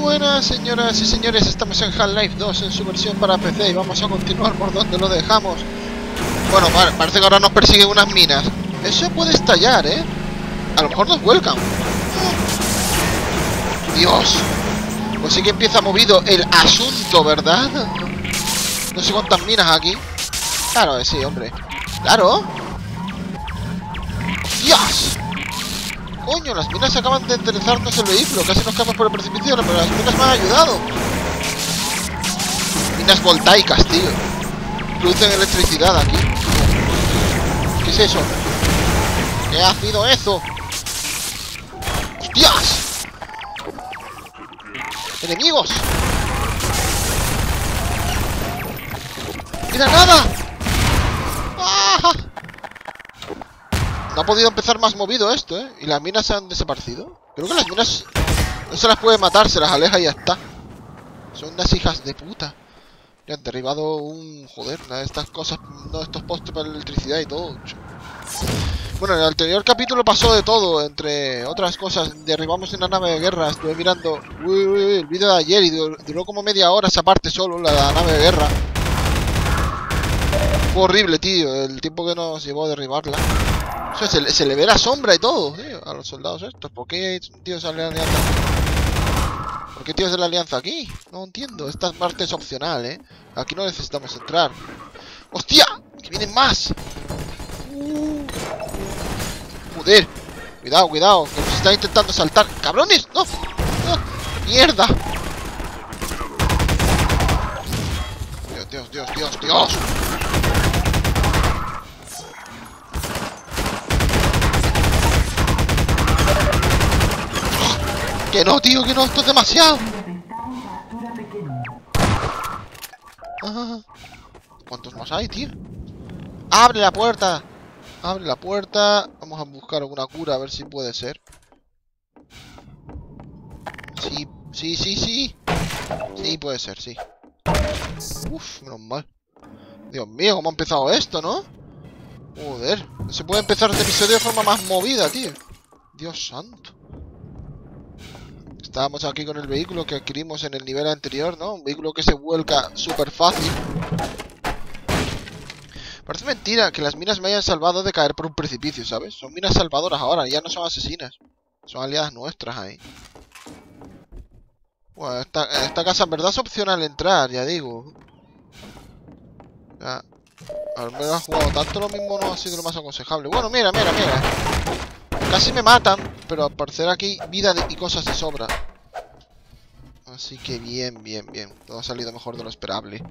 buenas señoras y señores, estamos en Half-Life 2 en su versión para PC y vamos a continuar por donde lo dejamos. Bueno, parece que ahora nos persiguen unas minas. Eso puede estallar, ¿eh? A lo mejor nos vuelcan. Dios. Pues sí que empieza movido el asunto, ¿verdad? No sé cuántas minas aquí. Claro sí, hombre. Claro. ¡Dios! Coño, las minas acaban de enderezarnos el vehículo. Casi nos caemos por el precipicio, pero las minas me han ayudado. Minas voltaicas, tío. Producen electricidad aquí. ¿Qué es eso? ¿Qué ha sido eso? ¡Hostias! ¡Enemigos! ¡Mira nada! ¡Ah! No ha podido empezar más movido esto, ¿eh? Y las minas se han desaparecido. Creo que las minas no se las puede matar, se las aleja y ya está. Son unas hijas de puta. Ya han derribado un... Joder, una de estas cosas, uno de estos postes para la electricidad y todo. Bueno, en el anterior capítulo pasó de todo, entre otras cosas. Derribamos una nave de guerra, estuve mirando uy, uy, uy, el vídeo de ayer y duró, como media hora esa parte solo, la nave de guerra. Fue horrible, tío, el tiempo que nos llevó a derribarla. Se, le- ve la sombra y todo, tío, a los soldados estos. ¿Por qué tíos de la alianza? ¿Por qué tíos de la alianza aquí? No entiendo, esta parte es opcional, ¿eh? Aquí no necesitamos entrar. ¡Hostia! ¡Que vienen más! Uh. Joder. Cuidado, cuidado, que nos están intentando saltar. ¡Cabrones! ¡No! ¡No! ¡Mierda! Dios, Dios, Dios, Dios, Que no, tío, que no, esto es demasiado. Ah, ¿Cuántos más hay, tío? ¡Abre la puerta! Abre la puerta. Vamos a buscar alguna cura, a ver si puede ser. Sí, sí, sí, sí. Sí, puede ser, sí. Uf, menos mal. Dios mío, cómo ha empezado esto, ¿no? Joder, se puede empezar este episodio de forma más movida, tío. Dios santo. Estábamos aquí con el vehículo que adquirimos en el nivel anterior, ¿no? Un vehículo que se vuelca súper fácil. Parece mentira que las minas me hayan salvado de caer por un precipicio, ¿sabes? Son minas salvadoras ahora, ya no son asesinas. Son aliadas nuestras ahí. Bueno, esta, casa en verdad es opcional entrar, ya digo. Ya. Menos jugado tanto lo mismo no ha sido lo más aconsejable. Bueno, mira, mira, mira. Casi me matan, pero al parecer aquí vida y cosas de sobra. Así que bien, bien, bien. Todo ha salido mejor de lo esperable.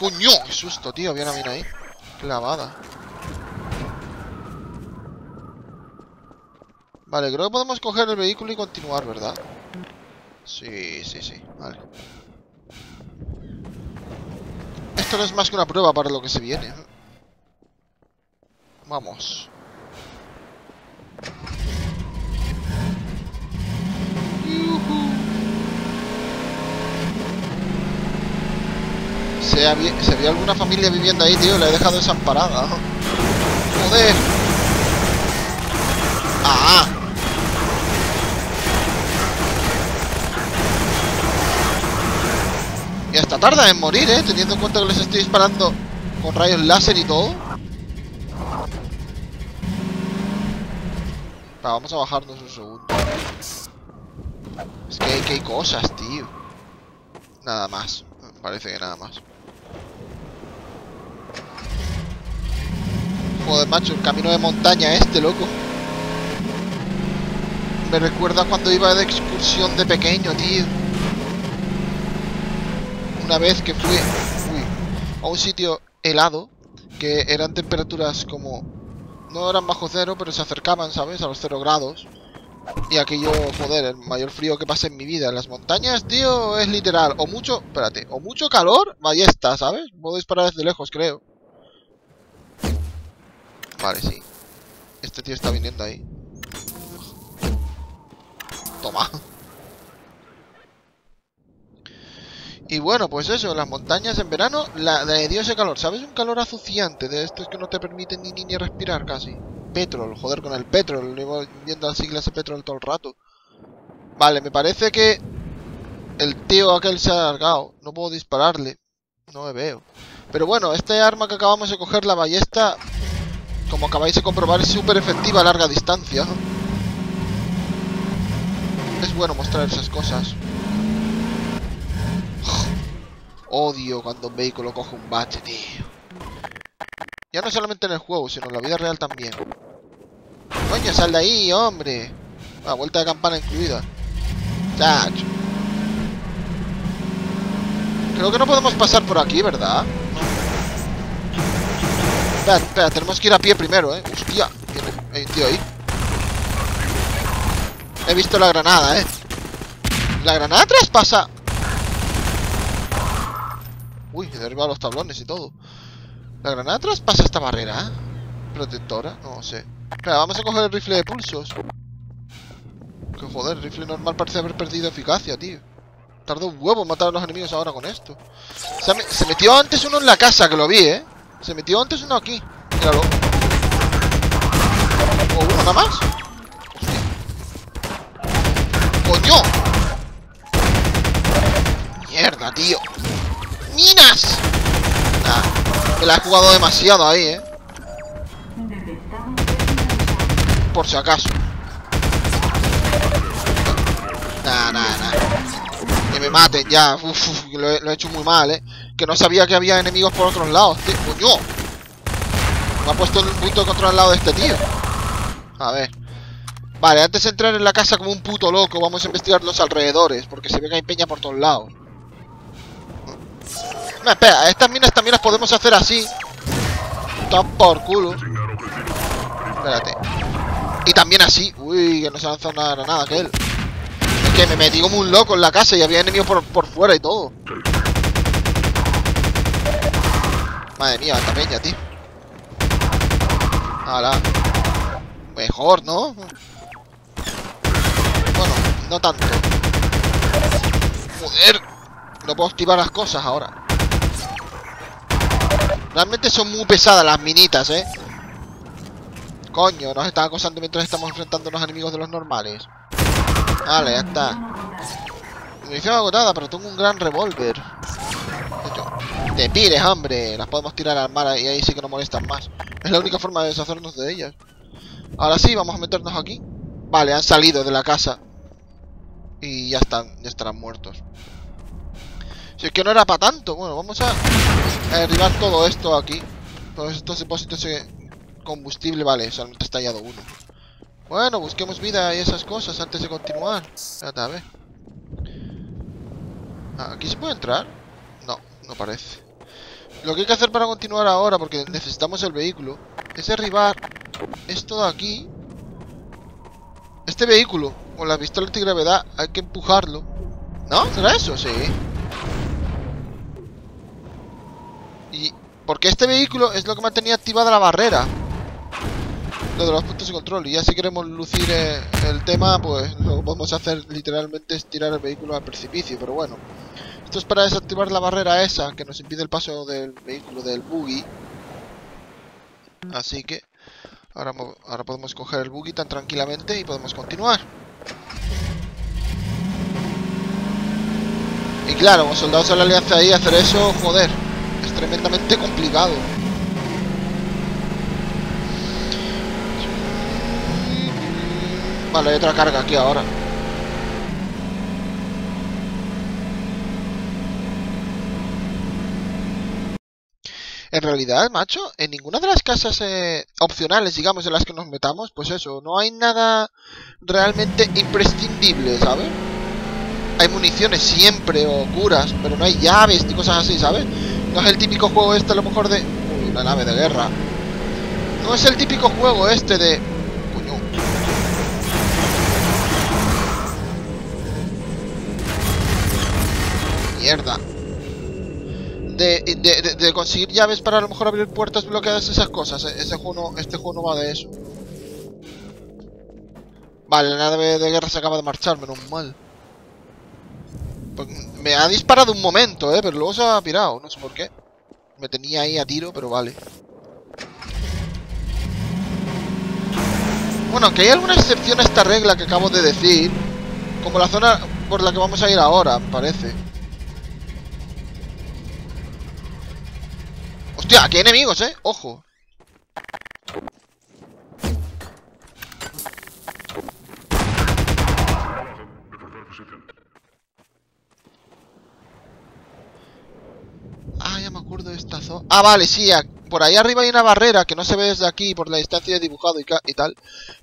¡Coño! ¡Qué susto, tío! Había una mina ahí. Clavada. Vale, creo que podemos coger el vehículo y continuar, ¿verdad? Sí, sí, sí. Vale. Esto no es más que una prueba para lo que se viene. Vamos. Se había, alguna familia viviendo ahí, tío. La he dejado desamparada. Joder. Ah. Y hasta tarda en morir, ¿eh? Teniendo en cuenta que les estoy disparando con rayos láser y todo. Va, vamos a bajarnos un segundo. Es que hay, cosas, tío. Nada más. Parece que nada más. Joder, macho, el camino de montaña este, loco. Me recuerda cuando iba de excursión de pequeño, tío. Una vez que fui a un sitio helado, que eran temperaturas como... No eran bajo cero, pero se acercaban, ¿sabes? A los cero grados. Y aquello, joder, el mayor frío que pasé en mi vida. En las montañas, tío, es literal. O mucho, espérate, o mucho calor, ballesta, ¿sabes? Puedo disparar desde lejos, creo. Vale, sí. Este tío está viniendo ahí. Toma. Y bueno, pues eso, las montañas en verano, la de Dios ese calor, ¿sabes? Un calor azuciante, de estos que no te permiten ni, ni, ni respirar casi. petrol. Joder, con el petrol. Llevo viendo las siglas de petrol todo el rato. Vale, me parece que el tío aquel se ha alargado. No puedo dispararle. No me veo. Pero bueno, este arma que acabamos de coger, la ballesta, como acabáis de comprobar, es súper efectiva a larga distancia. Es bueno mostrar esas cosas. Odio cuando un vehículo coge un bache, tío. Ya no solamente en el juego, sino en la vida real también. Coño, sal de ahí, hombre. Ah, vuelta de campana incluida. Chacho. Creo que no podemos pasar por aquí, ¿verdad? Espera, espera, tenemos que ir a pie primero, ¿eh? Hostia, hay un tío ahí. He visto la granada, ¿eh? La granada traspasa... Uy, he derribado los tablones y todo. ¿La granada traspasa esta barrera? ¿Protectora? No sé. Espera, vamos a coger el rifle de pulsos. Que joder, el rifle normal parece haber perdido eficacia, tío. Tardó un huevo en matar a los enemigos ahora con esto. Se, se metió antes uno en la casa, que lo vi, ¿eh? Se metió antes uno aquí. Míralo. ¿O uno nada más? ¡Coño! Mierda, tío. ¡Minas! Nah, la he jugado demasiado ahí, ¿eh? Por si acaso. Nah, nah, nah. Que me maten ya. Uf, lo, he, lo, he, hecho muy mal, ¿eh? Que no sabía que había enemigos por otros lados, tío. ¡Coño! Me ha puesto el punto de control al lado de este tío. A ver. Vale, antes de entrar en la casa como un puto loco, vamos a investigar los alrededores, porque se ve que hay peña por todos lados. Espera, estas minas también las podemos hacer así. Están por culo. Espérate. Y también así. Uy, que no se ha lanzado una granada aquel. Es que me metí como un loco en la casa y había enemigos por, por fuera y todo. Madre mía, esta peña, tío. Ahora. Mejor, ¿no? Bueno, no tanto. Joder. No puedo activar las cosas ahora. Realmente son muy pesadas las minitas, ¿eh? Coño, nos están acosando mientras estamos enfrentando a los enemigos de los normales. Vale, ya está. Munición agotada, pero tengo un gran revólver. Te pires, hombre. Las podemos tirar al mar y ahí sí que no molestan más. Es la única forma de deshacernos de ellas. Ahora sí, vamos a meternos aquí. Vale, han salido de la casa. Y ya están, ya estarán muertos. Si es que no era para tanto. Bueno, vamos a derribar todo esto aquí. Todos estos depósitos de combustible. Vale, solamente está hallado uno. Bueno, busquemos vida y esas cosas antes de continuar. Espérate, a ver. Ah, ¿Aquí se puede entrar? No, no parece. Lo que hay que hacer para continuar ahora, porque necesitamos el vehículo, es derribar esto de aquí. Este vehículo, con la pistola antigravedad, hay que empujarlo. ¿No? ¿Será eso? Sí. Porque este vehículo es lo que mantenía activada la barrera. Lo de los puntos de control. Y ya si queremos lucir eh, el tema, pues lo que podemos hacer literalmente es tirar el vehículo al precipicio. Pero bueno. Esto es para desactivar la barrera esa que nos impide el paso del vehículo, del buggy. Así que ahora, ahora podemos coger el buggy tan tranquilamente y podemos continuar. Y claro, como soldados de la alianza ahí, hacer eso, joder, es tremendamente complicado. Vale, hay otra carga aquí ahora. En realidad, macho, en ninguna de las casas eh, opcionales, digamos, en las que nos metamos, pues eso, no hay nada realmente imprescindible, ¿sabes? Hay municiones siempre o curas, pero no hay llaves ni cosas así, ¿sabes? No es el típico juego este a lo mejor de... Uy, una nave de guerra. No es el típico juego este de... Coño. Mierda de, de, de, conseguir llaves para a lo mejor abrir puertas bloqueadas, esas cosas. E, ese juego este juego no va de eso. Vale, la nave de guerra se acaba de marchar, menos mal. Pues me ha disparado un momento, eh, pero luego se ha pirado, no sé por qué. Me tenía ahí a tiro, pero vale. Bueno, aunque hay alguna excepción a esta regla que acabo de decir. Como la zona por la que vamos a ir ahora, parece. Hostia, aquí hay enemigos, eh. Ojo. Ah, ya me acuerdo esta zona. Ah, vale, sí. Por ahí arriba hay una barrera que no se ve desde aquí por la distancia de dibujado y, tal.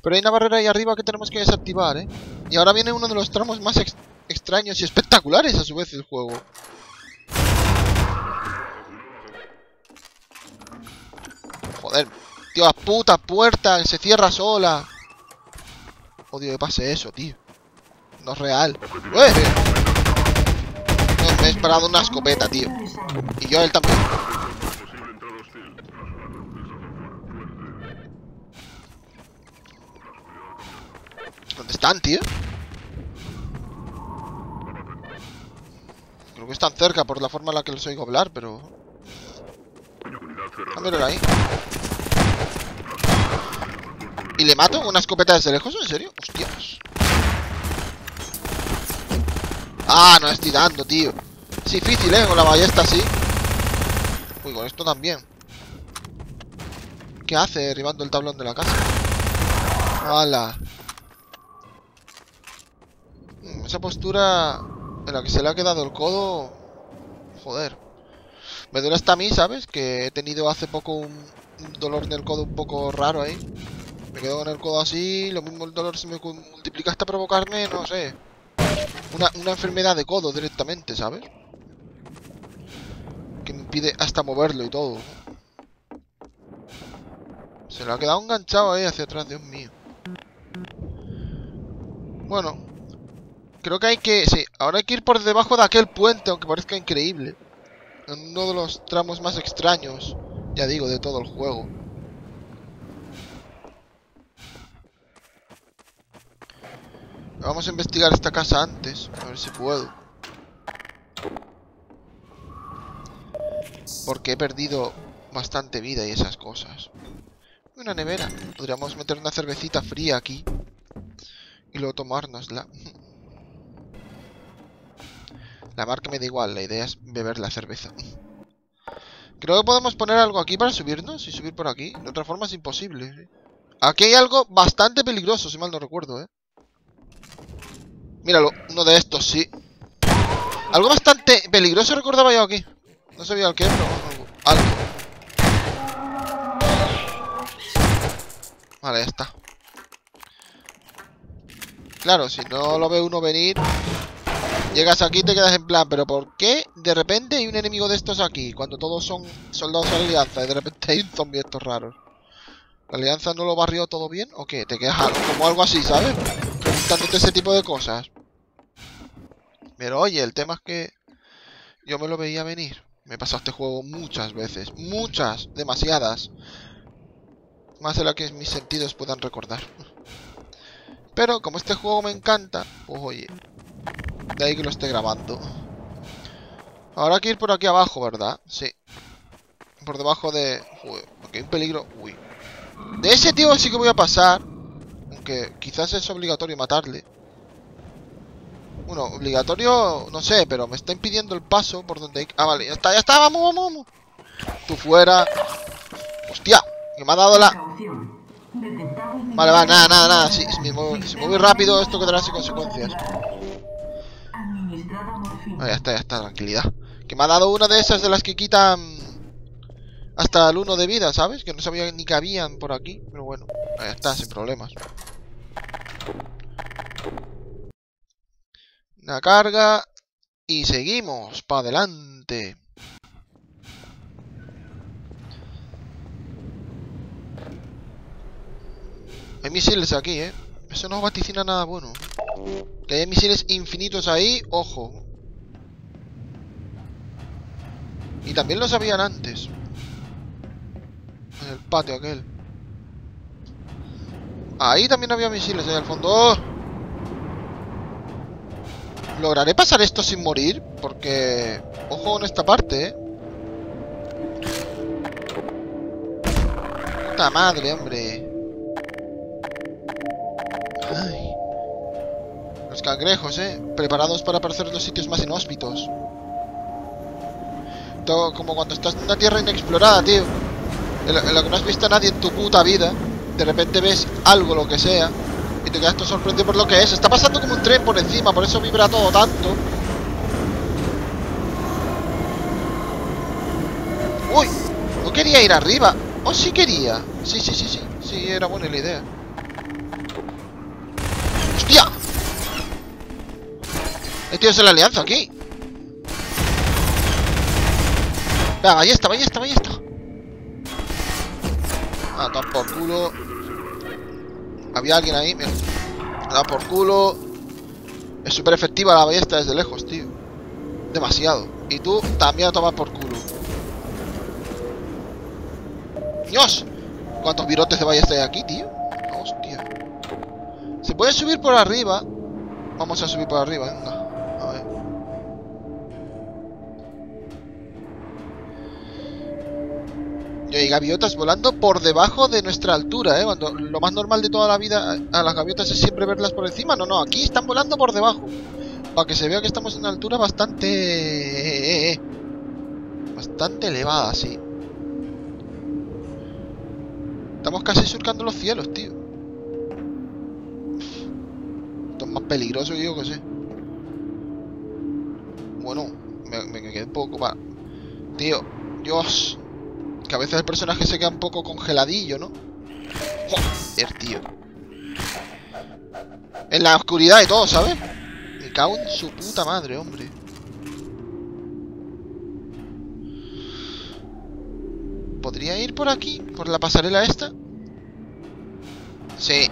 Pero hay una barrera ahí arriba que tenemos que desactivar, ¿eh? Y ahora viene uno de los tramos más extraños y espectaculares a su vez del juego. Joder, tío, la puta puerta se cierra sola. Odio que pase eso, tío. No es real. ¡Eh! Me he disparado una escopeta, tío. Y yo a él también. ¿Dónde están, tío? Creo que están cerca por la forma en la que los oigo hablar, pero... Ah, ahí. ¿Y le mato una escopeta desde lejos? ¿En serio? Hostias. Ah, no estoy dando, tío. Es difícil, ¿eh? Con la ballesta así. Uy, con esto también. ¿Qué hace derribando el tablón de la casa? ¡Hala! Mm, esa postura en la que se le ha quedado el codo... Joder. Me duele hasta a mí, ¿sabes? Que he tenido hace poco un, dolor en el codo un poco raro ahí. Me quedo con el codo así, lo mismo el dolor se me multiplica hasta provocarme, no sé. Una, una enfermedad de codo directamente, ¿sabes? Que me impide hasta moverlo y todo. Se lo ha quedado enganchado ahí hacia atrás, Dios mío. Bueno. Creo que hay que... Sí, ahora hay que ir por debajo de aquel puente, aunque parezca increíble. En uno de los tramos más extraños, ya digo, de todo el juego. Vamos a investigar esta casa antes, a ver si puedo. Porque he perdido bastante vida y esas cosas. Una nevera. Podríamos meter una cervecita fría aquí. Y luego tomárnosla. La marca me da igual, la idea es beber la cerveza. Creo que podemos poner algo aquí para subirnos y subir por aquí. De otra forma es imposible. Aquí hay algo bastante peligroso, si mal no recuerdo, ¿eh? Míralo, uno de estos, sí. Algo bastante peligroso recordaba yo aquí. No sabía el qué, pero algo. Vale, ya está. Claro, si no lo ve uno venir, llegas aquí y te quedas en plan, pero ¿por qué de repente hay un enemigo de estos aquí? Cuando todos son soldados de la alianza y de repente hay un zombie estos raros. ¿La alianza no lo barrió todo bien o qué? Te quedas como algo así, ¿sabes? Preguntándote ese tipo de cosas. Pero oye, el tema es que yo me lo veía venir. Me he pasado este juego muchas veces. Muchas, demasiadas. Más de lo que mis sentidos puedan recordar. Pero como este juego me encanta, pues oye, de ahí que lo esté grabando. Ahora hay que ir por aquí abajo, ¿verdad? Sí. Por debajo de... Uy, porque hay un peligro... Uy. De ese tío sí que voy a pasar. Aunque quizás es obligatorio matarle. Bueno, obligatorio, no sé, pero me está impidiendo el paso por donde hay... Ah, vale, ya está, ya está, vamos, vamos, vamos. Tú fuera. Hostia, que me ha dado la... Vale, vale, nada, nada, nada. Si, si, me, voy, rápido, esto quedará sin consecuencias. Ah, ya está, ya está, tranquilidad. Que me ha dado una de esas de las que quitan hasta el 1 de vida, ¿sabes? Que no sabía ni que habían por aquí. Pero bueno, ya está, sin problemas. Una carga. Y seguimos, para adelante. Hay misiles aquí, ¿eh? Eso no vaticina nada bueno. Que hay misiles infinitos ahí, ojo. Y también lo sabían antes. En el patio aquel. Ahí también había misiles, ahí al fondo. ¡Oh! ¿Lograré pasar esto sin morir? Porque... Ojo en esta parte, ¿eh? Puta madre, hombre. Ay. Los cangrejos, ¿eh? Preparados para aparecer en los sitios más inhóspitos. Todo como cuando estás en una tierra inexplorada, tío. En lo que no has visto a nadie en tu puta vida. De repente ves algo, lo que sea. Y te quedas todo sorprendido por lo que es. Está pasando como un tren por encima, por eso vibra todo tanto. ¡Uy! No quería ir arriba. ¿O sí quería? Sí, sí, sí, sí. Sí, era buena la idea. ¡Hostia! Tíos en la alianza aquí. Venga, ballesta, ballesta, ballesta. Ah, da por culo. Había alguien ahí, me da por culo. Es súper efectiva la ballesta desde lejos, tío. Demasiado. Y tú también a tomar por culo. ¡Dios! ¿Cuántos virotes de ballesta hay aquí, tío? Hostia. Se puede subir por arriba. Vamos a subir por arriba, venga. Y hay gaviotas volando por debajo de nuestra altura, ¿eh? Cuando lo más normal de toda la vida a las gaviotas es siempre verlas por encima. No, no, aquí están volando por debajo. Para que se vea que estamos en una altura bastante... Bastante elevada, sí. Estamos casi surcando los cielos, tío. Esto es más peligroso que yo que sé. Bueno, me, me quedé un poco para... Tío, Dios. Que a veces el personaje se queda un poco congeladillo, ¿no? Joder, tío. En la oscuridad y todo, ¿sabes? Me cago en su puta madre, hombre. ¿Podría ir por aquí? ¿Por la pasarela esta? Sí.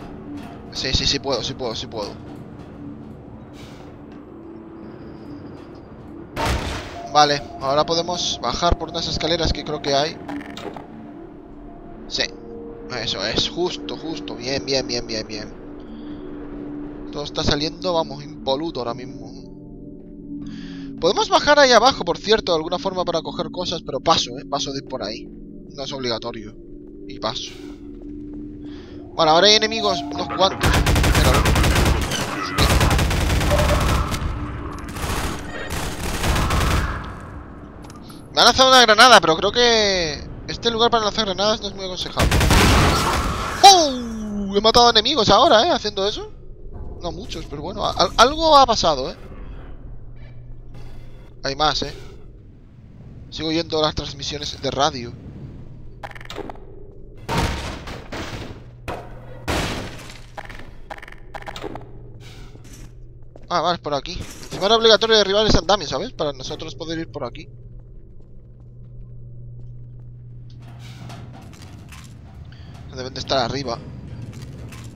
Sí, sí, sí puedo, sí puedo, sí puedo. Vale, ahora podemos bajar por unas escaleras que creo que hay. Sí. Eso es, justo, justo. Bien, bien, bien, bien, bien. Todo está saliendo, vamos, impoluto ahora mismo. Podemos bajar ahí abajo, por cierto, de alguna forma para coger cosas, pero paso, ¿eh? Paso de ir por ahí. No es obligatorio. Y paso. Bueno, ahora hay enemigos, unos cuantos. Pero... Me han lanzado una granada, pero creo que... Este lugar para lanzar granadas no es muy aconsejable. ¡Oh! He matado enemigos ahora, ¿eh? Haciendo eso. No muchos, pero bueno. Al algo ha pasado, ¿eh? Hay más, ¿eh? Sigo oyendo las transmisiones de radio. Ah, vale, por aquí. Encima era obligatorio derribar ese andamio, ¿sabes? Para nosotros poder ir por aquí. Deben de estar arriba.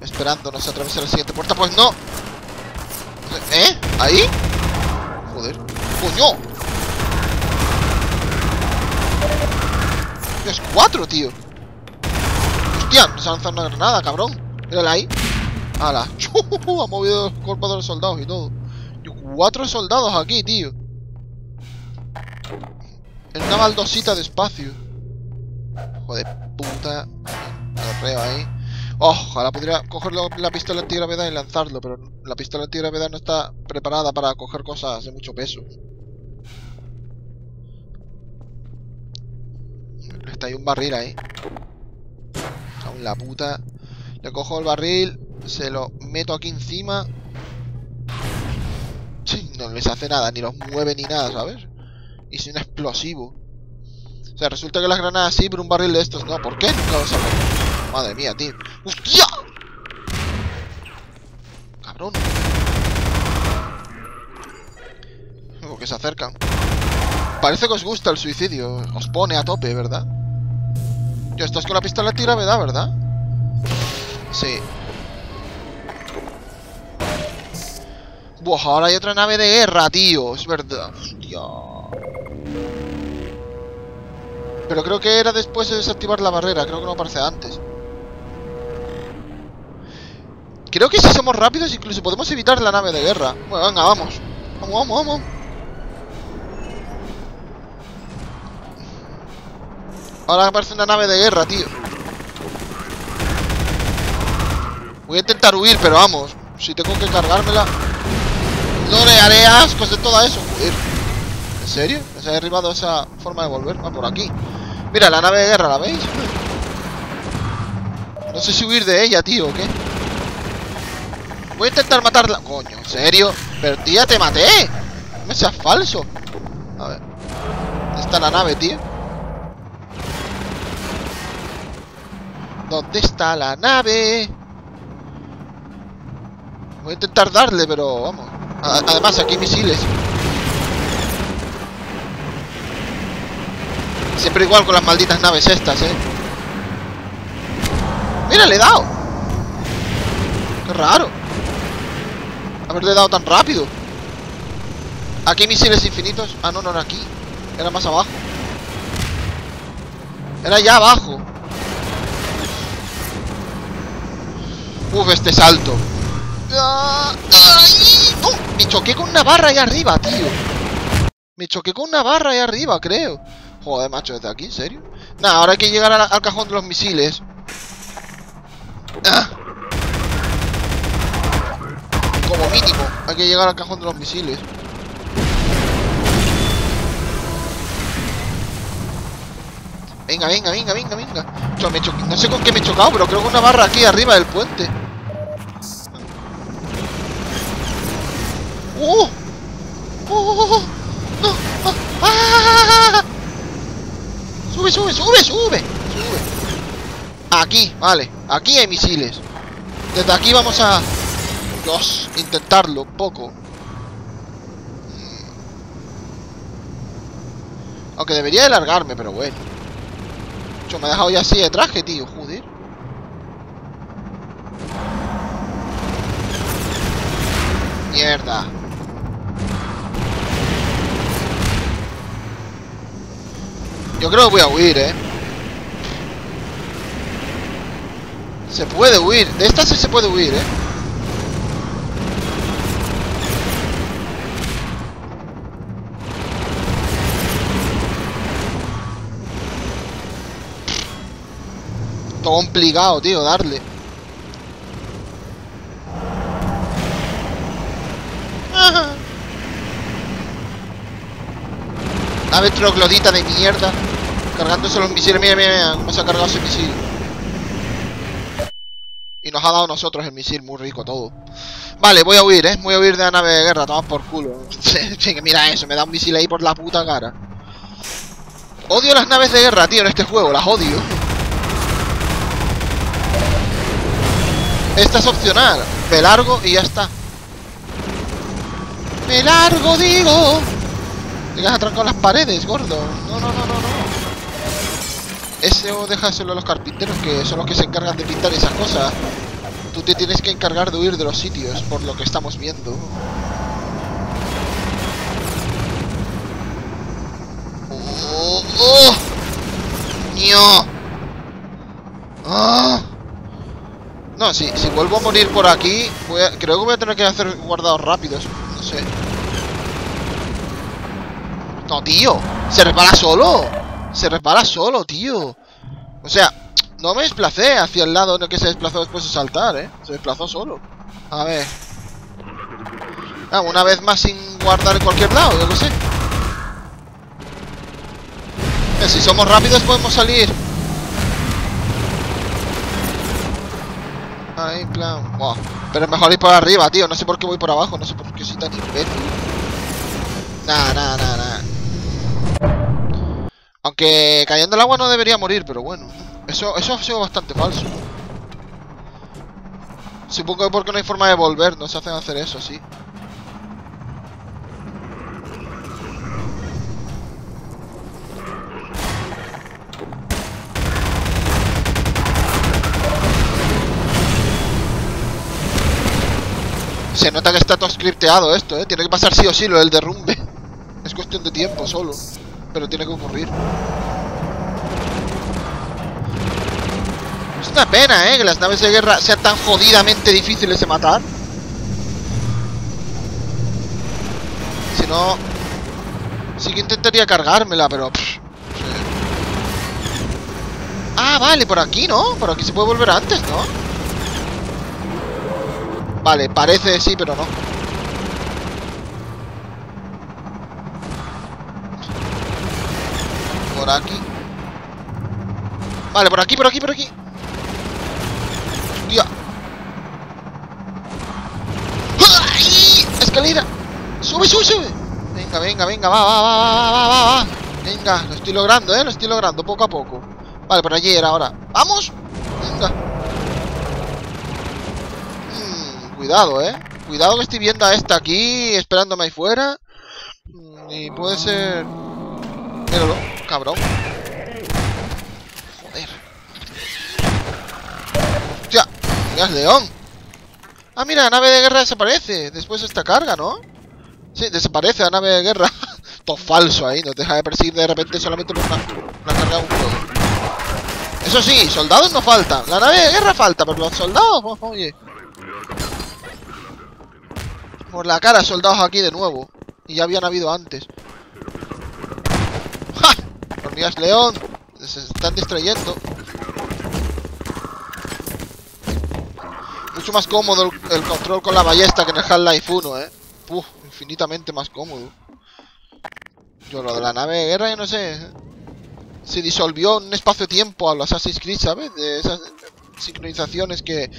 Esperándonos a atravesar la siguiente puerta. ¡Pues no! ¿Eh? ¿Ahí? Joder. ¡Coño! Es cuatro, tío. Hostia, nos ha lanzado una granada, cabrón. Mírala ahí. ¡Hala! ha movido los cuerpos de los soldados y todo. Y cuatro soldados aquí, tío. En una baldosita de espacio. Joder, puta. Ahí. Oh, ojalá pudiera coger la pistola antigravedad y lanzarlo, pero la pistola antigravedad no está preparada para coger cosas de mucho peso. Está ahí un barril ahí. Aún la puta. Le cojo el barril, se lo meto aquí encima. Sí, no les hace nada, ni los mueve ni nada, ¿sabes? Y es un explosivo. Resulta que las granadas sí, pero un barril de estos no. ¿Por qué nunca los Madre mía, tío. ¡Hostia! Cabrón. que se acercan. Parece que os gusta el suicidio. Os pone a tope, ¿verdad? Yo, estás con la pistola tira, ¿verdad? ¿Verdad? Sí. Buah, ahora hay otra nave de guerra, tío. Es verdad. Hostia. Pero creo que era después de desactivar la barrera. Creo que no aparece antes. Creo que si somos rápidos incluso podemos evitar la nave de guerra. Bueno, venga, vamos. Vamos, vamos, vamos. Ahora aparece una nave de guerra, tío. Voy a intentar huir, pero vamos. Si tengo que cargármela... No le haré ascos de todo eso, joder. ¿En serio? ¿Se ha derribado esa forma de volver? Va por aquí. Mira, la nave de guerra, ¿la veis? No sé si huir de ella, tío, ¿o qué? Voy a intentar matarla. Coño, ¿en serio? Pero tía, te maté. No me seas falso. A ver. ¿Dónde está la nave, tío? ¿Dónde está la nave? Voy a intentar darle, pero vamos. Además, aquí hay misiles. Siempre igual con las malditas naves estas, eh. Mira, le he dado. Qué raro. Haberle dado tan rápido. Aquí hay misiles infinitos. Ah, no, no era aquí. Era más abajo. Era allá abajo. Uf, este salto. Me choqué con una barra ahí arriba, tío. Me choqué con una barra ahí arriba, creo. Joder, macho, desde aquí, ¿en serio? Nada, ahora hay que llegar al, cajón de los misiles. Ah. Como mínimo, hay que llegar al cajón de los misiles. Venga, venga, venga, venga, venga. no sé con qué me he chocado, pero creo que una barra aquí arriba del puente. ¡Oh! ¡Oh! ¡No! ¡Ah! ¡Sube, sube, sube, sube! Sube. Aquí, vale. Aquí hay misiles. Desde aquí vamos a... Dios, intentarlo poco. Mm. Aunque debería de largarme, pero bueno. Yo me ha dejado ya así de traje, tío. Joder. Mierda. Yo creo que voy a huir, ¿eh? Se puede huir. De esta sí se puede huir, ¿eh? Todo complicado, tío, darle. Nave troglodita de mierda. Cargándose los misiles. Mira, mira, mira cómo se ha cargado ese misil. Y nos ha dado nosotros el misil, muy rico todo. Vale, voy a huir, ¿eh? Voy a huir de la nave de guerra, toma por culo. mira eso, me da un misil ahí por la puta cara. Odio las naves de guerra, tío, en este juego, las odio. Esta es opcional. Me largo y ya está. Me largo, digo. Llegas a las paredes, gordo. No, no, no, no, no. Eso déjaselo a los carpinteros que son los que se encargan de pintar esas cosas. Tú te tienes que encargar de huir de los sitios, por lo que estamos viendo. ¡Oh! ¡Oh! ¡Ah! No, si, si vuelvo a morir por aquí, creo que voy a tener que hacer guardados rápidos. No sé. No, tío. Se repara solo. Se repara solo, tío. O sea, no me desplacé hacia el lado en el que se desplazó después de saltar, ¿eh? Se desplazó solo. A ver. Ah, una vez más sin guardar en cualquier lado, yo lo sé. Eh, si somos rápidos podemos salir. Ahí, en plan... Pero es mejor ir por arriba, tío. No sé por qué voy por abajo. No sé por qué soy tan imbécil. Nah, nah, nah, nah. Aunque cayendo el agua no debería morir, pero bueno. Eso, eso ha sido bastante falso. Supongo que porque no hay forma de volver, no se hacen hacer eso así. Se nota que está todo scripteado esto, ¿eh? Tiene que pasar sí o sí lo del derrumbe. Es cuestión de tiempo solo pero tiene que ocurrir. Es una pena, ¿eh? Que las naves de guerra sean tan jodidamente difíciles de matar. Si no... Sí que intentaría cargármela, pero... Ah, vale, por aquí, ¿no? Por aquí se puede volver antes, ¿no? Vale, parece sí, pero no. Aquí. Vale, por aquí, por aquí, por aquí. Hostia. ¡Ay! ¡Escalera! ¡Sube, sube, sube! Venga, venga, venga, va, va, va, va, va, va, va. Venga, lo estoy logrando, eh, lo estoy logrando, poco a poco. Vale, por allí era ahora. ¡Vamos! Venga. Mm, cuidado, eh. Cuidado que estoy viendo a esta aquí, esperándome ahí fuera. Mm, y puede ser... Míralo, cabrón. Joder. Hostia, es león. Ah, mira, la nave de guerra desaparece después de esta carga, ¿no? Sí, desaparece la nave de guerra. Todo falso ahí, nos deja de perseguir de repente solamente una, una carga de un juego. Eso sí, soldados no faltan. La nave de guerra falta, pero los soldados, oh, oye. Por la cara, soldados aquí de nuevo. Y ya habían habido antes. León. Se están distrayendo. Mucho más cómodo el, control con la ballesta que en el Half-Life 1, eh. Infinitamente más cómodo. Yo lo de la nave de guerra, yo no sé. ¿eh? Se disolvió un espacio-tiempo a los Assassin's Creed, ¿sabes? De esas sincronizaciones que,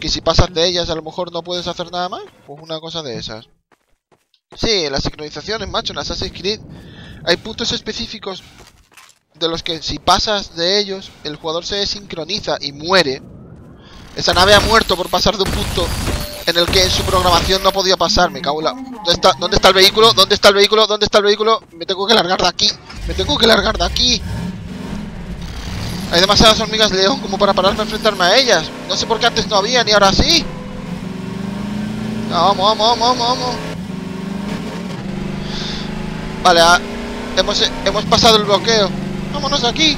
que si pasas de ellas a lo mejor no puedes hacer nada más. Pues una cosa de esas. Sí, las sincronizaciones, macho, en Assassin's Creed hay puntos específicos de los que si pasas de ellos, el jugador se desincroniza y muere. Esa nave ha muerto por pasar de un punto en el que en su programación no podía pasar. Me cago la... ¿Dónde está, ¿Dónde está el vehículo? ¿Dónde está el vehículo? ¿Dónde está el vehículo? Me tengo que largar de aquí. Me tengo que largar de aquí. Hay demasiadas hormigas león como para pararme a enfrentarme a ellas. No sé por qué antes no había ni ahora sí. Vamos, vamos, vamos, vamos, vamos. Vale, ah, hemos, hemos pasado el bloqueo. Vámonos aquí.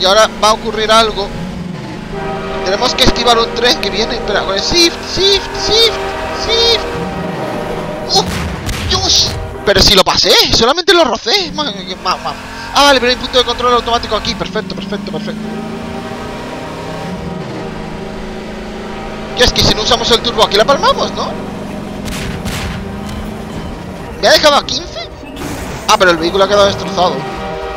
Y ahora va a ocurrir algo. Tenemos que esquivar un tren que viene. Espera, con el shift, shift, shift, shift. ¡Uh! ¡Dios! Pero si lo pasé, solamente lo rocé. Ma- ma- ma- Ah, vale, pero hay punto de control automático aquí. Perfecto, perfecto, perfecto. ¿Qué es que si no usamos el turbo aquí la palmamos, no? ¿Me ha dejado a 15? Ah, pero el vehículo ha quedado destrozado.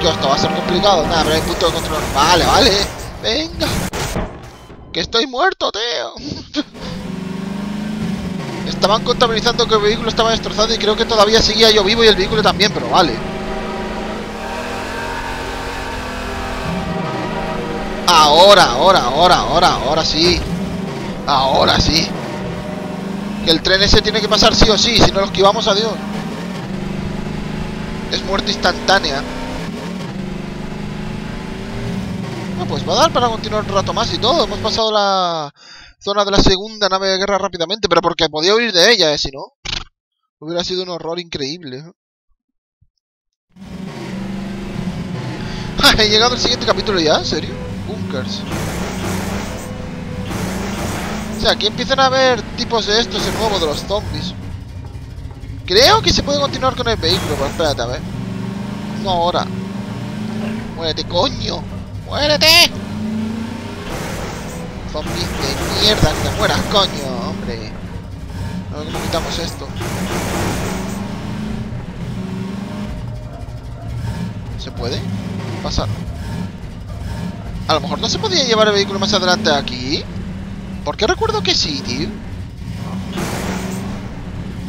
Esto va a ser complicado. Nada, pero hay punto de control. Vale, vale. Venga. Que estoy muerto, tío. Estaban contabilizando que el vehículo estaba destrozado y creo que todavía seguía yo vivo y el vehículo también, pero vale. Ahora, ahora, ahora, ahora, ahora sí. Ahora sí. Que el tren ese tiene que pasar sí o sí, si no lo esquivamos, adiós. Es muerte instantánea. Ah, pues va a dar para continuar un rato más y todo. Hemos pasado la zona de la segunda nave de guerra rápidamente, pero porque podía huir de ella, ¿eh? Si no, hubiera sido un horror increíble. ¿eh? He llegado al siguiente capítulo ya, ¿en serio? Bunkers. O sea, aquí empiezan a haber tipos de estos de nuevo, de los zombies. Creo que se puede continuar con el vehículo, pero espérate, a ver. No ahora. Muérete, coño. ¡Muérete! Zombies de mierda, que te mueras, coño, hombre. A ver quitamos esto. ¿Se puede? Pasar. A lo mejor no se podía llevar el vehículo más adelante aquí. ¿Por qué recuerdo que sí, tío?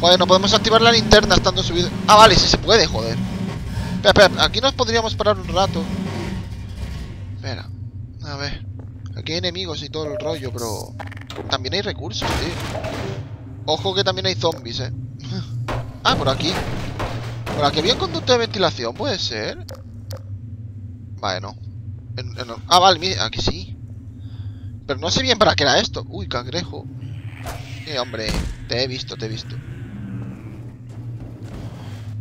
Joder, no podemos activar la linterna estando subido. Ah, vale, sí se puede, joder. Espera, espera, aquí nos podríamos parar un rato. Espera, a ver. Aquí hay enemigos y todo el rollo, pero... También hay recursos, tío. Ojo que también hay zombies, eh. ah, por aquí. Por aquí había un conducto de ventilación, ¿puede ser? Vale, no. Ah, vale, aquí sí. Pero no sé bien para qué era esto. Uy, cangrejo. Eh, hombre, te he visto, te he visto.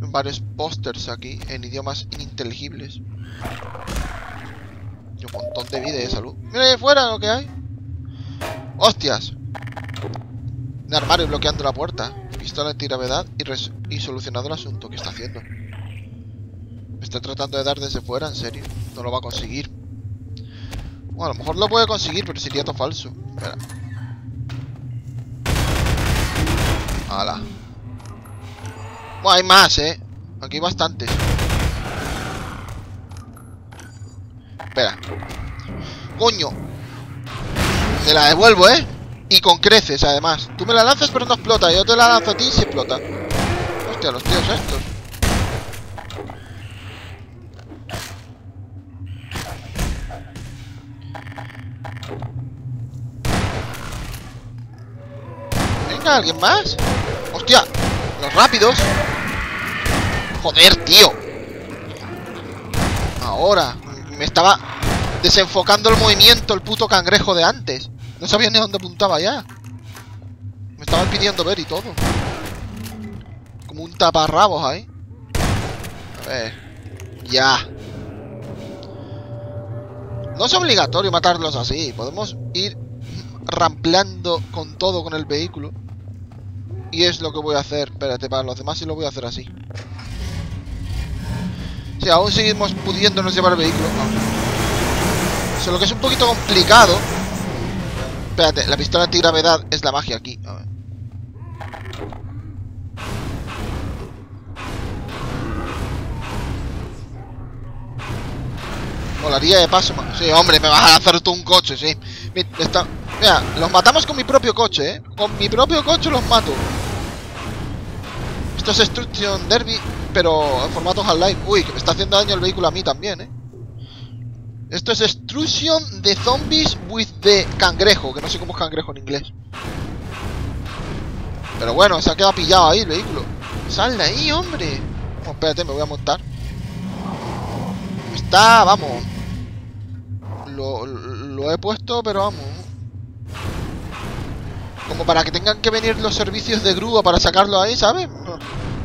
Varios pósters aquí en idiomas ininteligibles. Y un montón de vida y de salud. Mira ahí afuera lo que hay. ¡Hostias! Un armario bloqueando la puerta. Pistola antigravedad y, res- y solucionado el asunto. ¿Qué está haciendo? Me está tratando de dar desde fuera, en serio. No lo va a conseguir. Bueno, a lo mejor lo puede conseguir, pero sería todo falso. Espera. Hala. Bueno, hay más, eh. Aquí hay bastantes. Espera. Coño. Te la devuelvo, ¿eh? Y con creces, además. Tú me la lanzas, pero no explota. Yo te la lanzo a ti y se explota. Hostia, los tíos estos. Venga, ¿alguien más? ¡Hostia! ¡Los rápidos! ¡Joder, tío! Ahora. Me estaba desenfocando el movimiento el puto cangrejo de antes. No sabía ni dónde apuntaba ya. Me estaba pidiendo ver y todo. Como un taparrabos ahí. A ver. Ya. No es obligatorio matarlos así. Podemos ir rampleando con todo con el vehículo. Y es lo que voy a hacer. Espérate, para los demás sí lo voy a hacer así. Si aún seguimos pudiéndonos llevar el vehículo. Solo que es un poquito complicado. Espérate, la pistola antigravedad es la magia aquí. A ver. Molaría de paso. Sí, hombre, me vas a lanzar tú un coche, sí. Mira, los matamos con mi propio coche, ¿eh? Con mi propio coche los mato. Esto es Destruction Derby, pero en formato Half-Life. Uy, que me está haciendo daño el vehículo a mí también, ¿eh? Esto es Destruction de Zombies with the Cangrejo, que no sé cómo es cangrejo en inglés. Pero bueno, se ha quedado pillado ahí el vehículo. Sal de ahí, hombre. Oh, espérate, me voy a montar. Está, vamos. Lo, lo he puesto, pero vamos. Como para que tengan que venir los servicios de grúa para sacarlo ahí, ¿sabes?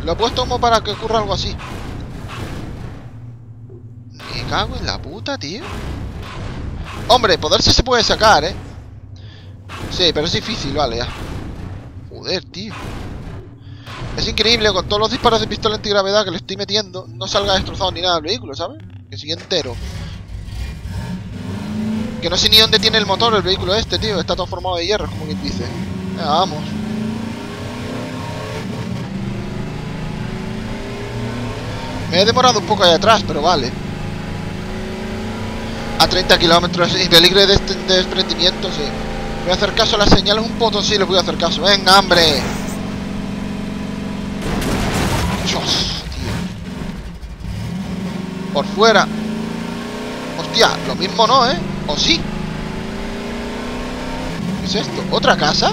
Lo he puesto como para que ocurra algo así. Me cago en la puta, tío. Hombre, poderse se puede sacar, ¿eh? Sí, pero es difícil, vale, ya. Joder, tío. Es increíble, con todos los disparos de pistola antigravedad que le estoy metiendo, no salga destrozado ni nada el vehículo, ¿sabes? Que sigue entero. Que no sé ni dónde tiene el motor el vehículo este, tío. Está todo formado de hierro, como quien dice. Ya, vamos. Me he demorado un poco ahí atrás, pero vale. A 30 kilómetros y peligro de, este, de desprendimiento, sí. Voy a hacer caso a las señales un poco, sí, les voy a hacer caso. ¡Venga, hombre! Dios, tío. Por fuera. Hostia, lo mismo no, ¿eh? ¿O sí? ¿Qué es esto? ¿Otra casa?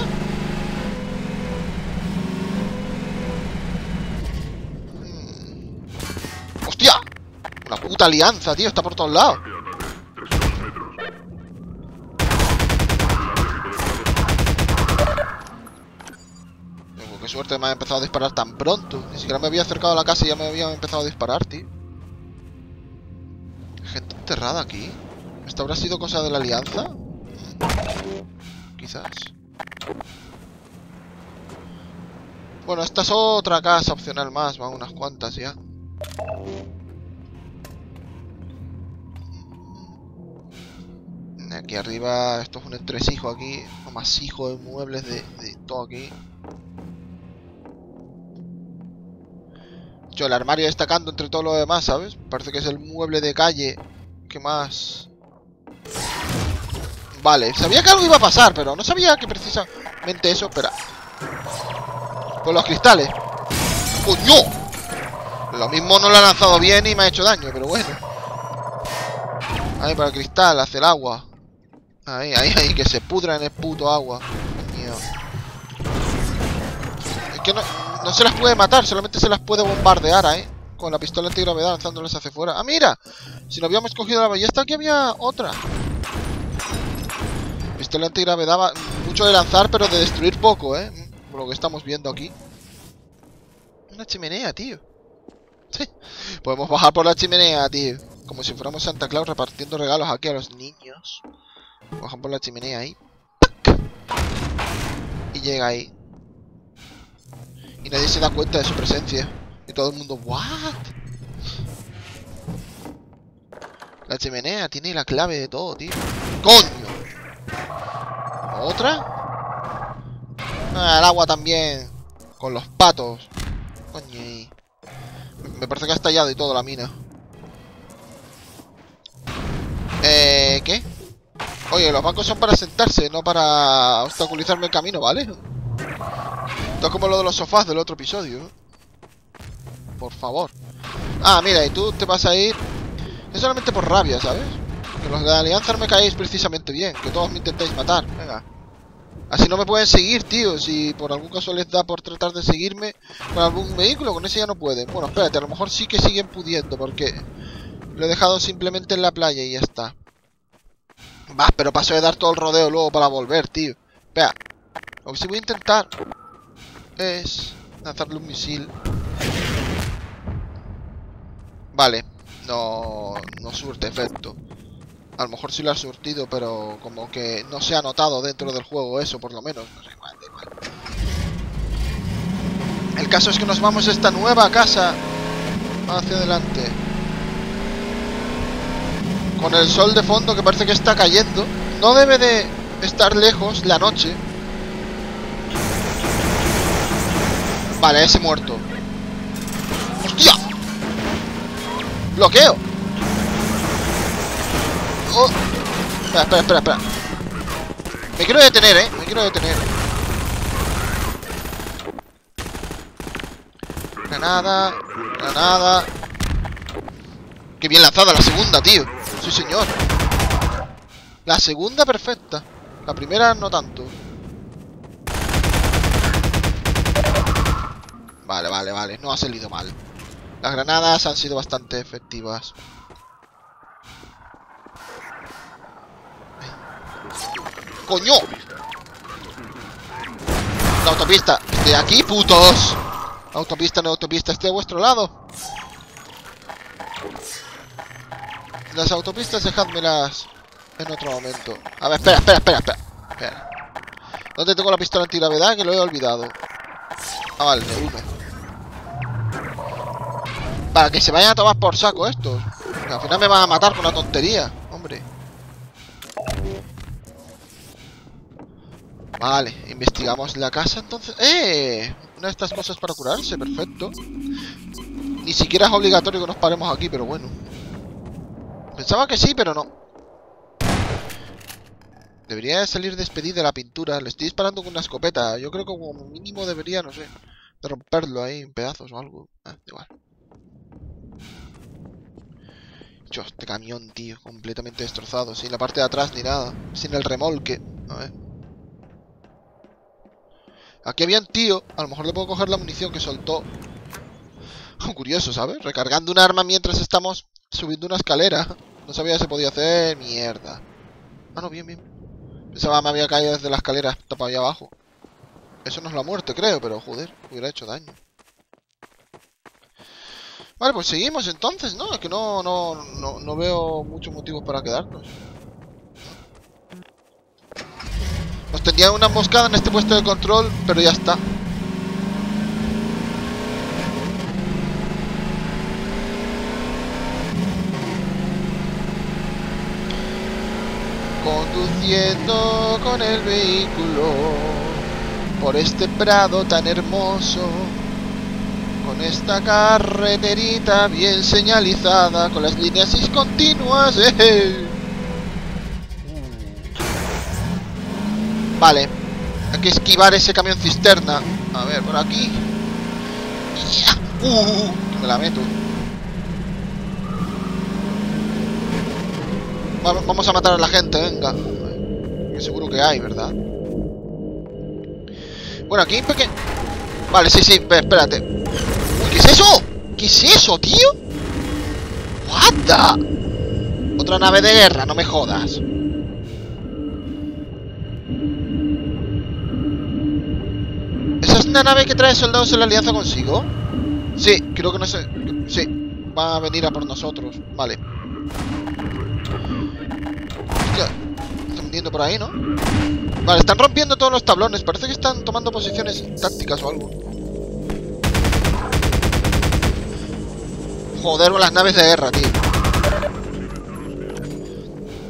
Puta alianza, tío, está por todos lados. Qué suerte me ha empezado a disparar tan pronto. Ni siquiera me había acercado a la casa y ya me había empezado a disparar, tío. Gente enterrada aquí. ¿Esto habrá sido cosa de la alianza? Quizás. Bueno, esta es otra casa opcional más. Van unas cuantas ya. Aquí arriba, esto es un entresijo aquí. Un masijo de muebles de, todo aquí. Yo, el armario destacando entre todo lo demás, ¿sabes? Parece que es el mueble de calle que más... Vale, sabía que algo iba a pasar, pero no sabía que precisamente eso... Espera. Con los cristales. ¡Coño! Lo mismo no lo ha lanzado bien y me ha hecho daño, pero bueno. Ahí para el cristal, hace el agua. Ahí, ahí, ahí, que se pudra en el puto agua. Es que no, no se las puede matar, solamente se las puede bombardear, ¿eh? Con la pistola antigravedad lanzándolas hacia afuera. ¡Ah, mira! Si no habíamos cogido la ballesta, aquí había otra. Pistola antigravedad, mucho de lanzar, pero de destruir poco, ¿eh? Por lo que estamos viendo aquí. Una chimenea, tío. Sí. Podemos bajar por la chimenea, tío. Como si fuéramos Santa Claus repartiendo regalos aquí a los niños. Bajan por la chimenea ahí. Y llega ahí. Y nadie se da cuenta de su presencia. Y todo el mundo, ¿what? La chimenea tiene la clave de todo, tío. ¡Coño! ¿Otra? Ah, el agua también. Con los patos. Coño. Me parece que ha estallado y todo la mina. Eh, ¿qué? Oye, los bancos son para sentarse, no para obstaculizarme el camino, ¿vale? Esto es como lo de los sofás del otro episodio. Por favor. Ah, mira, y tú te vas a ir... Es solamente por rabia, ¿sabes? Que los de la alianza me caéis precisamente bien. Que todos me intentáis matar. Venga. Así no me pueden seguir, tío. Si por algún caso les da por tratar de seguirme con algún vehículo, con ese ya no pueden. Bueno, espérate, a lo mejor sí que siguen pudiendo, porque lo he dejado simplemente en la playa y ya está. Va, pero paso de dar todo el rodeo luego para volver, tío. Espera. Lo que sí voy a intentar es lanzarle un misil. Vale. No, no surte efecto. A lo mejor sí lo ha surtido, pero como que no se ha notado dentro del juego eso, por lo menos. El caso es que nos vamos a esta nueva casa hacia adelante. Con el sol de fondo que parece que está cayendo. No debe de estar lejos la noche. Vale, ese muerto. ¡Hostia! ¡Bloqueo! Oh. Espera, espera, espera, espera. Me quiero detener, eh. Me quiero detener. Granada. Granada. Qué bien lanzada la segunda, tío. Sí, señor. La segunda perfecta. La primera no tanto. Vale, vale, vale. No ha salido mal. Las granadas han sido bastante efectivas. ¡Coño! La autopista. De aquí, putos. Autopista, no autopista. Esté a vuestro lado. Las autopistas dejádmelas en otro momento. A ver, espera, espera, espera, espera. espera. ¿Dónde tengo la pistola antigravedad? Que lo he olvidado. Ah, vale, uno. Para que se vayan a tomar por saco estos. Que al final me van a matar con una tontería. Hombre. Vale, investigamos la casa entonces. ¡Eh! Una de estas cosas para curarse, perfecto. Ni siquiera es obligatorio que nos paremos aquí, pero bueno. Pensaba que sí, pero no. Debería de salir despedida la pintura. Le estoy disparando con una escopeta. Yo creo que como mínimo debería, no sé, de romperlo ahí en pedazos o algo. Ah, igual. Yo, este camión, tío, completamente destrozado. Sin la parte de atrás ni nada. Sin el remolque. A ver. Aquí había un tío. A lo mejor le puedo coger la munición que soltó. Curioso, ¿sabes? Recargando un arma mientras estamos subiendo una escalera. No sabía que se podía hacer. Mierda. Ah, no, bien, bien. Pensaba que me había caído desde la escalera hasta para allá abajo. Eso no es la muerte, creo, pero joder, hubiera hecho daño. Vale, pues seguimos entonces, ¿no? Es que no, no, no, no veo muchos motivos para quedarnos. Nos tendrían una emboscada en este puesto de control, pero ya está. Con el vehículo por este prado tan hermoso, con esta carreterita bien señalizada, con las líneas discontinuas. ¡eh! Vale, hay que esquivar ese camión cisterna. A ver, por aquí. ¡Uh! uh, uh! me la meto. Vamos a matar a la gente, venga. Que seguro que hay, ¿verdad? Bueno, aquí pequeño... Vale, sí, sí, espérate. ¿Qué es eso? ¿Qué es eso, tío? What Otra nave de guerra, no me jodas. ¿Esa es una nave que trae soldados en la alianza consigo? Sí, creo que no sé. Sí, va a venir a por nosotros. Vale. Por ahí, ¿no? Vale, están rompiendo todos los tablones. Parece que están tomando posiciones tácticas o algo. Joder las naves de guerra, tío.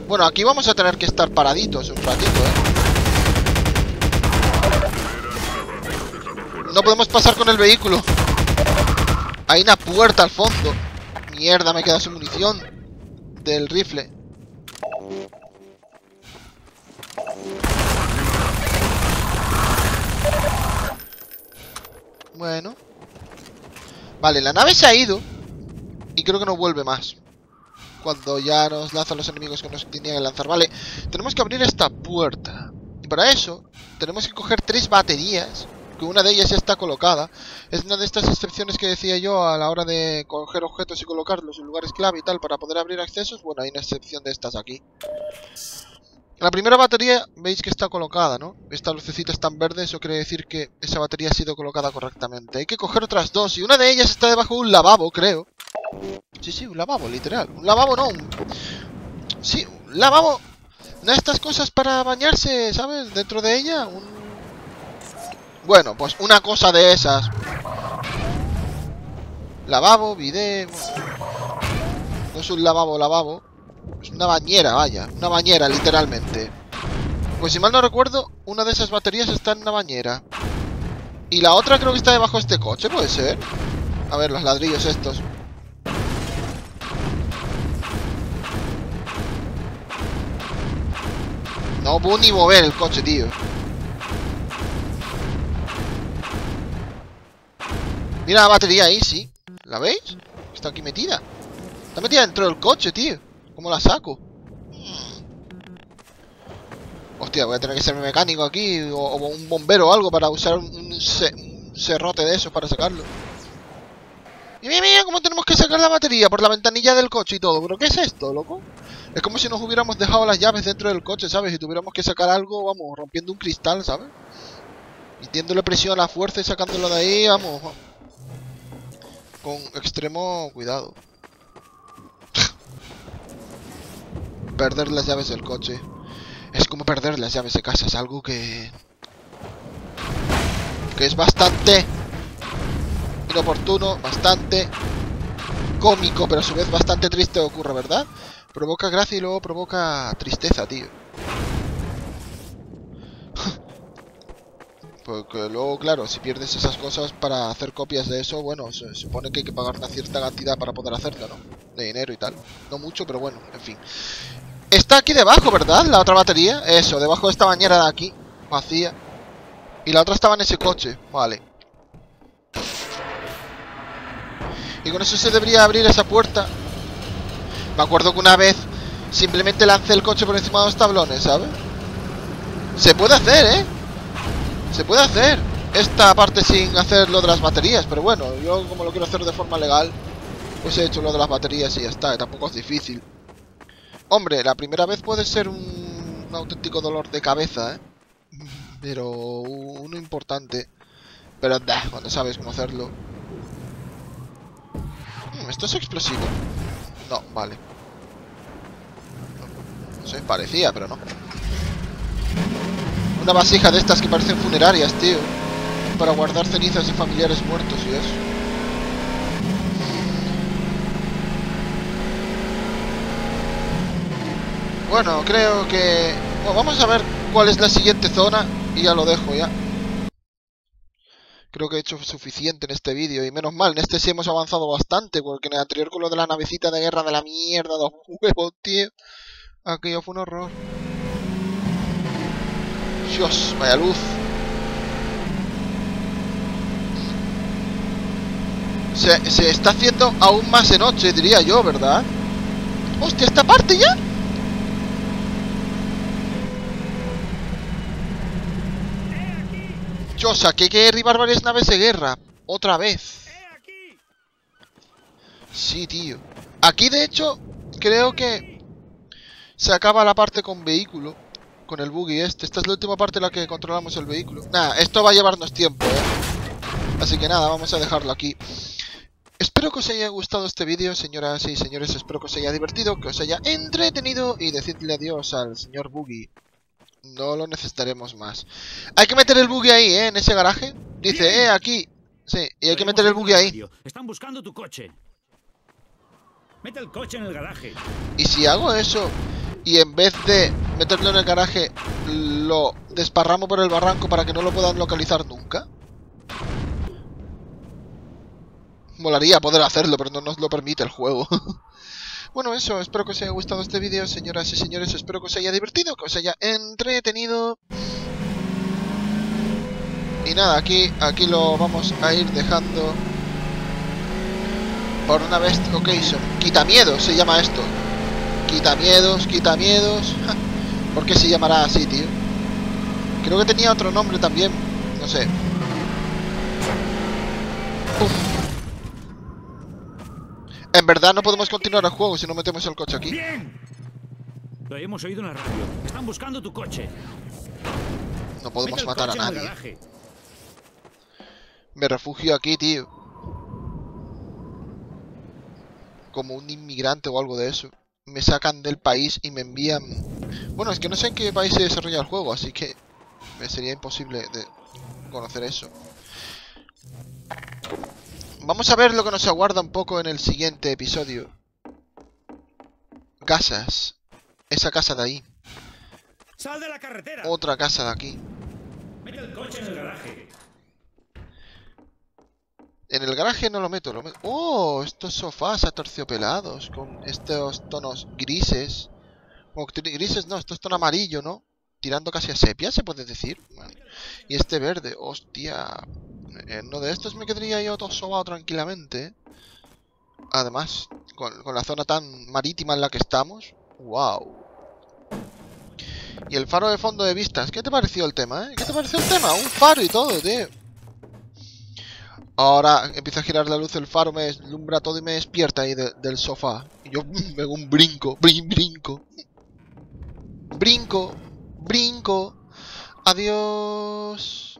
Bueno, aquí vamos a tener que estar paraditos un ratito, ¿eh? No podemos pasar con el vehículo. Hay una puerta al fondo. Mierda, me queda sin munición del rifle. Bueno. Vale, la nave se ha ido. Y creo que no vuelve más. Cuando ya nos lanzan los enemigos que nos tenían que lanzar. Vale, tenemos que abrir esta puerta. Y para eso, tenemos que coger tres baterías. Que una de ellas ya está colocada. Es una de estas excepciones que decía yo a la hora de coger objetos y colocarlos en lugares clave y tal para poder abrir accesos. Bueno, hay una excepción de estas aquí. La primera batería veis que está colocada, ¿no? Esta lucecita está en verde, eso quiere decir que esa batería ha sido colocada correctamente. Hay que coger otras dos y una de ellas está debajo de un lavabo, creo. Sí, sí, un lavabo, literal. Un lavabo no. Sí, un lavabo. Una de estas cosas para bañarse, ¿sabes? Dentro de ella, un... Bueno, pues una cosa de esas. Lavabo, bidet... No es un lavabo, lavabo. Una bañera, vaya. Una bañera, literalmente. Pues si mal no recuerdo, una de esas baterías está en una bañera. Y la otra creo que está debajo de este coche, ¿puede ser? A ver, los ladrillos estos. No puedo ni mover el coche, tío. Mira la batería ahí, sí. ¿La veis? Está aquí metida. Está metida dentro del coche, tío. ¿Cómo la saco? Hostia, voy a tener que ser mecánico aquí o, un bombero o algo para usar un, serrote de esos para sacarlo. Y mira, mira cómo tenemos que sacar la batería por la ventanilla del coche y todo. ¿Pero qué es esto, loco? Es como si nos hubiéramos dejado las llaves dentro del coche, ¿sabes? Y tuviéramos que sacar algo, vamos, rompiendo un cristal, ¿sabes? Metiéndole presión a la fuerza y sacándolo de ahí, vamos. Con extremo cuidado. Perder las llaves del coche. Es como perder las llaves de casa, es algo que... Que es bastante inoportuno, bastante cómico, pero a su vez bastante triste ocurre, ¿verdad? Provoca gracia y luego provoca tristeza, tío. Porque luego, claro, si pierdes esas cosas para hacer copias de eso, bueno, se supone que hay que pagar una cierta cantidad para poder hacerlo, ¿no? De dinero y tal. No mucho, pero bueno, en fin. Está aquí debajo, ¿verdad? La otra batería. Eso, debajo de esta bañera de aquí. Vacía. Y la otra estaba en ese coche. Vale. Y con eso se debería abrir esa puerta. Me acuerdo que una vez simplemente lancé el coche por encima de los tablones, ¿sabes? Se puede hacer, ¿eh? Se puede hacer. Esta parte sin hacer lo de las baterías. Pero bueno, yo como lo quiero hacer de forma legal, pues he hecho lo de las baterías y ya está. Tampoco es difícil. Hombre, la primera vez puede ser un, auténtico dolor de cabeza, ¿eh? Pero uno importante. Pero da, cuando sabes cómo hacerlo. Hmm, ¿Esto es explosivo? No, vale. No sé, parecía, pero no. Una vasija de estas que parecen funerarias, tío. Para guardar cenizas de familiares muertos y eso. Bueno, creo que... vamos a ver cuál es la siguiente zona y ya lo dejo ya. Creo que he hecho suficiente en este vídeo y menos mal, en este sí hemos avanzado bastante porque en el anterior con lo de la navecita de guerra de la mierda, dos huevos, tío. Aquello fue un horror. Dios, vaya luz. Se, se está haciendo aún más de noche, diría yo, ¿verdad? Hostia, esta parte ya. Chosa, que hay que derribar varias naves de guerra. Otra vez. Sí, tío. Aquí, de hecho, creo que se acaba la parte con vehículo. Con el buggy este. Esta es la última parte en la que controlamos el vehículo. Nada, esto va a llevarnos tiempo, ¿eh? Así que nada, vamos a dejarlo aquí. Espero que os haya gustado este vídeo, señoras y señores. Espero que os haya divertido, que os haya entretenido. Y decidle adiós al señor Boogie. No lo necesitaremos más. Hay que meter el buggy ahí, ¿eh? En ese garaje. Dice, eh, aquí. Sí, y hay que meter el buggy ahí. Están buscando tu coche. Mete el coche en el garaje. Y si hago eso y en vez de meterlo en el garaje lo desparramo por el barranco para que no lo puedan localizar nunca. Molaría poder hacerlo, pero no nos lo permite el juego. Bueno, eso, espero que os haya gustado este vídeo, señoras y señores, espero que os haya divertido, que os haya entretenido. Y nada, aquí, aquí lo vamos a ir dejando por una best occasion. Quita miedos se llama esto. Quita miedos, quita miedos. ¿Por qué se llamará así, tío? Creo que tenía otro nombre también. No sé. En verdad no podemos continuar el juego si no metemos el coche aquí. ¡Bien! Lo hemos oído en la radio. Están buscando tu coche. No podemos matar a nadie. Me refugio aquí, tío. Como un inmigrante o algo de eso. Me sacan del país y me envían... Bueno, es que no sé en qué país se desarrolla el juego, así que me sería imposible de conocer eso. Vamos a ver lo que nos aguarda un poco en el siguiente episodio. Casas. Esa casa de ahí. ¡Sal de la carretera! Otra casa de aquí. Mete el coche en el garaje. En el garaje no lo meto, lo meto. ¡Oh! Estos sofás aterciopelados con estos tonos grises. O grises no, esto es tono amarillo, ¿no? Tirando casi a sepia, se puede decir. Vale. Y este verde, hostia. En uno de estos me quedaría yo todo sobado tranquilamente. Además, con, la zona tan marítima en la que estamos. ¡Wow! Y el faro de fondo de vistas. ¿Qué te pareció el tema, eh? ¿Qué te pareció el tema? Un faro y todo, tío. Ahora empieza a girar la luz el faro, me deslumbra todo y me despierta ahí de- del sofá. Y yo me hago un brinco, brin, brinco. Brinco, brinco. Adiós.